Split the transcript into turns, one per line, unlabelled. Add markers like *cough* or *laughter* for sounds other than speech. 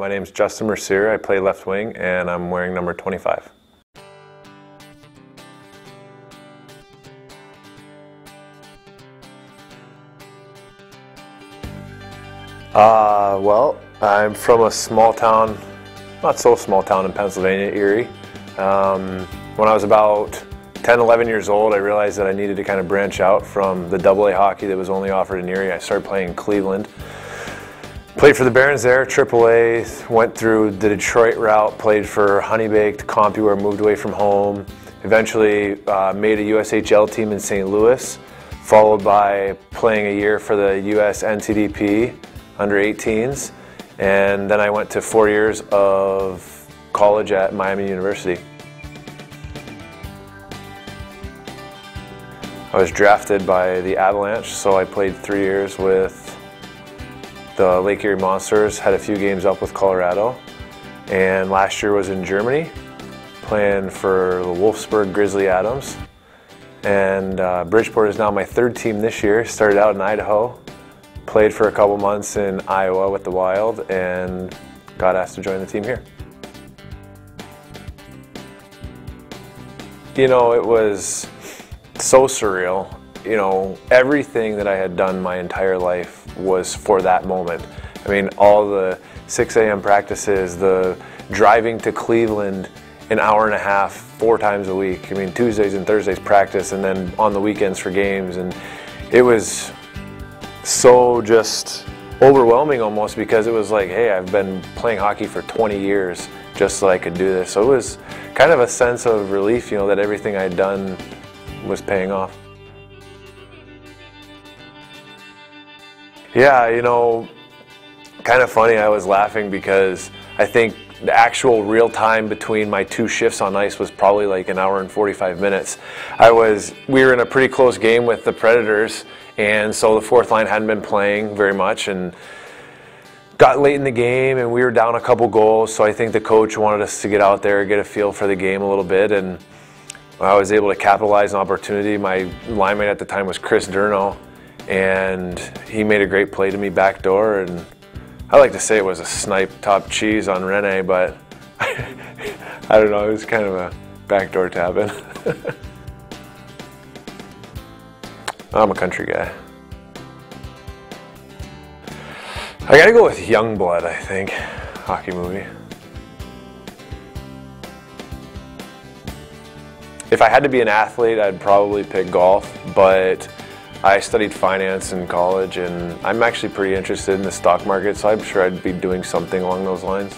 My name is Justin Mercier. I play left wing and I'm wearing number 25. Uh, well, I'm from a small town, not so small town in Pennsylvania, Erie. Um, when I was about 10, 11 years old, I realized that I needed to kind of branch out from the double A hockey that was only offered in Erie. I started playing in Cleveland. Played for the Barons there, AAA, went through the Detroit route, played for Honeybaked, CompuWare, moved away from home. Eventually uh, made a USHL team in St. Louis, followed by playing a year for the US NTDP under 18s. And then I went to four years of college at Miami University. I was drafted by the Avalanche, so I played three years with the Lake Erie Monsters, had a few games up with Colorado, and last year was in Germany, playing for the Wolfsburg Grizzly Adams. And uh, Bridgeport is now my third team this year. Started out in Idaho, played for a couple months in Iowa with the Wild, and got asked to join the team here. You know, it was so surreal. You know, everything that I had done my entire life was for that moment. I mean, all the 6 a.m. practices, the driving to Cleveland an hour and a half, four times a week. I mean, Tuesdays and Thursdays practice, and then on the weekends for games. And it was so just overwhelming almost because it was like, hey, I've been playing hockey for 20 years just so I could do this. So it was kind of a sense of relief, you know, that everything I'd done was paying off. Yeah, you know, kind of funny. I was laughing because I think the actual real time between my two shifts on ice was probably like an hour and 45 minutes. I was, we were in a pretty close game with the Predators, and so the fourth line hadn't been playing very much, and got late in the game, and we were down a couple goals. So I think the coach wanted us to get out there, get a feel for the game a little bit, and I was able to capitalize on opportunity. My lineman at the time was Chris Durno, and he made a great play to me backdoor. And I like to say it was a snipe top cheese on Rinne, but *laughs* I don't know. It was kind of a backdoor tap. *laughs* I'm a country guy. I gotta go with Youngblood, I think. Hockey movie. If I had to be an athlete, I'd probably pick golf, but I studied finance in college and I'm actually pretty interested in the stock market, so I'm sure I'd be doing something along those lines.